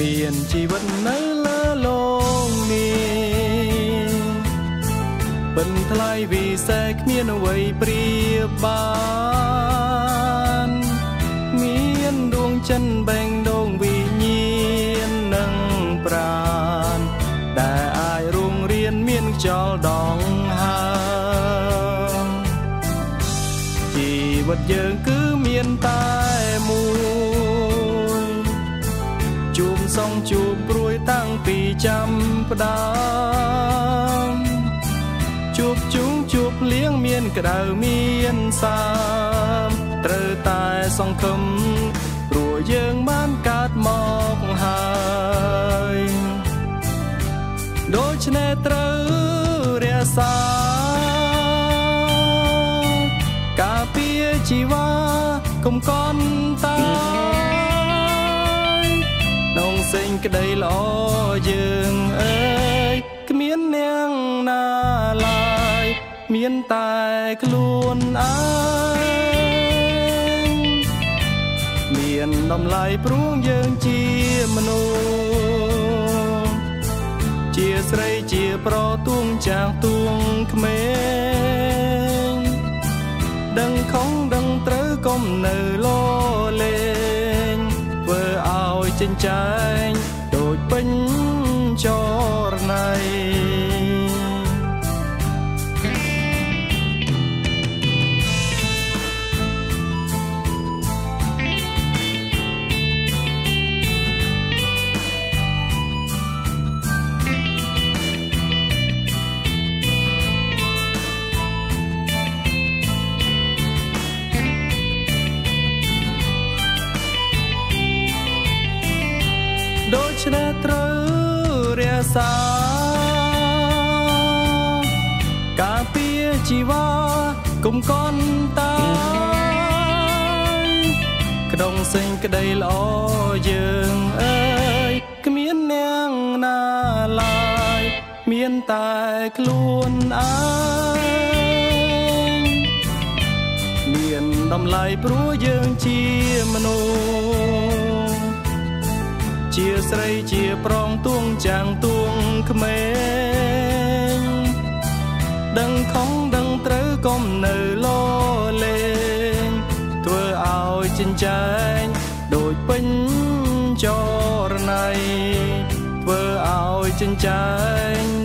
មានជីវិតនៅលើលោកនេះបិណ្ឌថ្លៃវិសេសគ្មានអ្វីប្រៀបបានមានដួងចិនបែងដងវិញ្ញាណនិងប្រានដែលអាចរងរៀនមានខ្យល់ដងហើជីវិតយើងគឺមានតែមួយជួម សងជួបព្រួយតាំងពីចាំផ្ដើមជួបជុំជួបលៀងមានក្តៅមានសាមត្រូវតែសង្ឃឹមព្រោះយើងបានកើតមកហើយដូច្នេះត្រូវរក្សាការពារជីវ៉ាកុំកន់តើយនង សេងក្តីល្អយើងអើយគ្មាននាងណាឡើយមានតែខ្លួនឯងមានតម្លៃព្រួងយើងជាមនុស្សជាស្រីជាប្រទួងចាស់ទួងក្មេងដឹងខំដឹងត្រូវកុំនៅលោលេងធ្វើឲ្យ ចិញ្ចែងដូចពេញច រក្សាការពារជីវ៉ាកុំកន់តើយក្នុងសេចក្តីល្អយើងអើយគ្មាននាងណាឡើយមានតែខ្លួនឯងមានតម្លៃព្រោះយើងជាមនុស្ស ជាស្រីជាប្រងទួងចាំងទួងក្មេងដឹងខំដឹងត្រូវកុំនៅលោលេងធ្វើឲ្យចិញ្ចែងដូចពេញចរណៃធ្វើឲ្យចិញ្ចែង